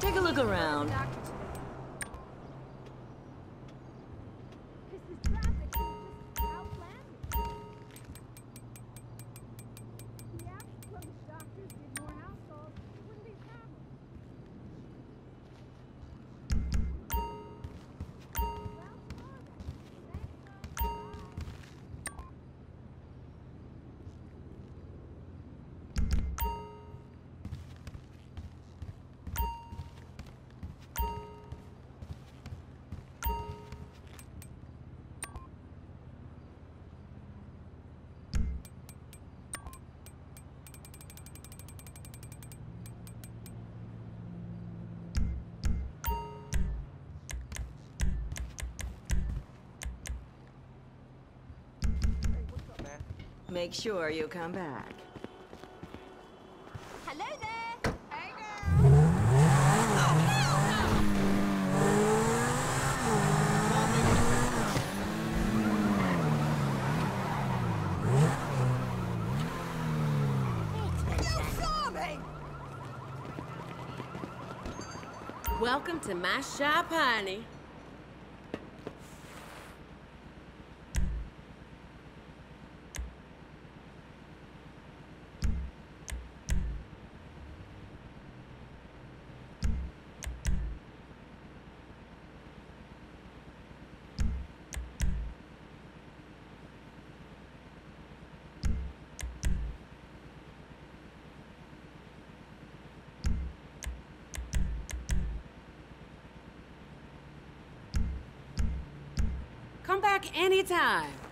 Take a look around. Make sure you come back. Hello there! Hey girl! Welcome to my shop, honey. Come back anytime.